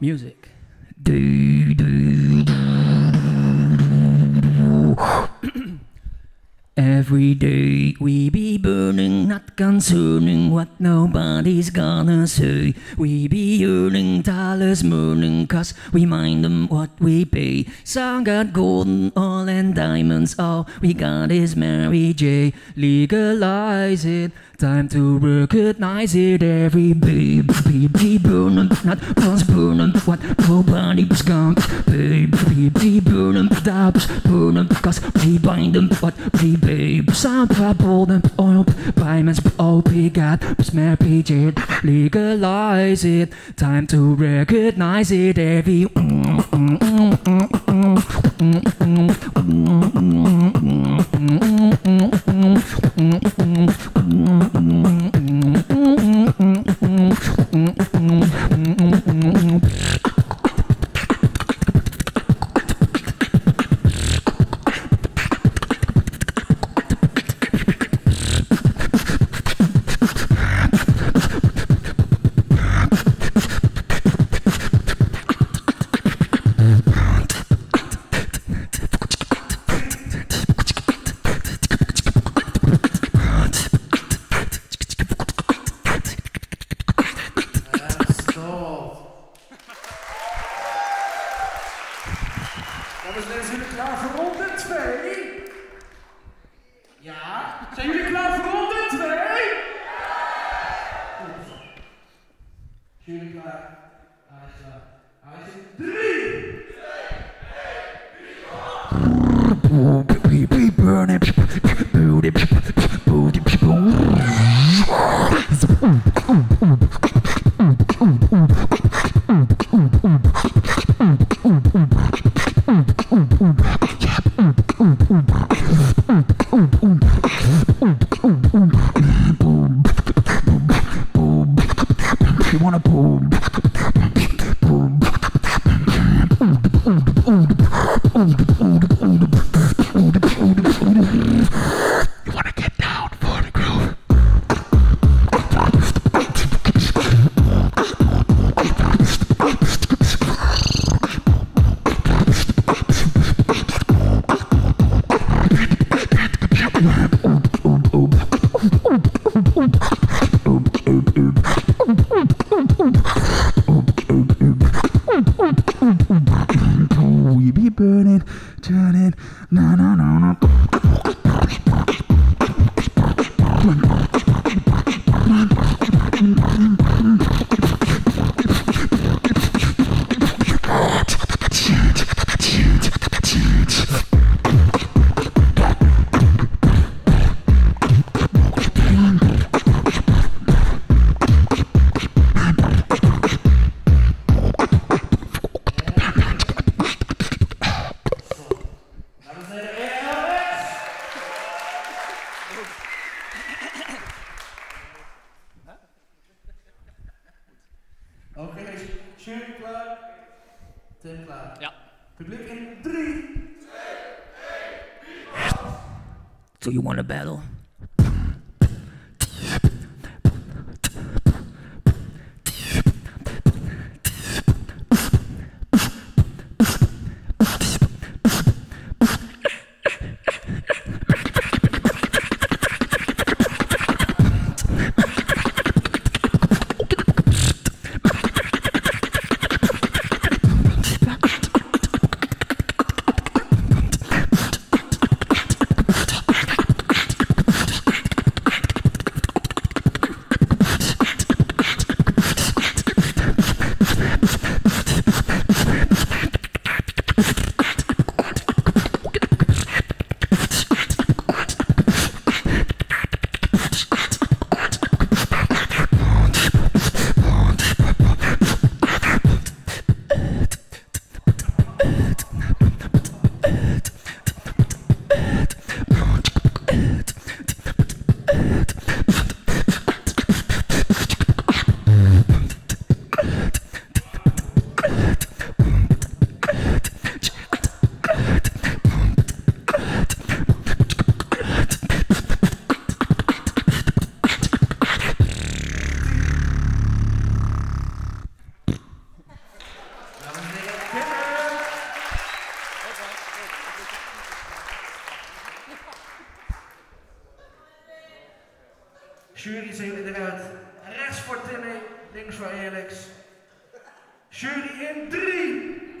Music. Every day we not concerning what nobody's gonna say. We be earning dollars, mourning, cause we mind them what we pay. Some got golden, oil and diamonds, all we got is Mary J. Legalize it, time to recognize it. Every babe, be burning, not burning, what nobody's gonna pay. Babe, be burning, doubts, burning, cause we bind them, what we babe. And oil, diamonds, all we got is Mary Legalize it, time to recognize it. Every en stop. Dames en heren, zijn jullie klaar voor ronde 2? Ja? Zijn jullie klaar voor ronde 2? Ja! Jullie klaar? Hij is klaar. Hij is in 3, we be burning, You Boom. Turning, na na na. Jullie klaar? Tim klaar? Ja. Publiek in 3, So you wanna battle? Felix. Jury in 3,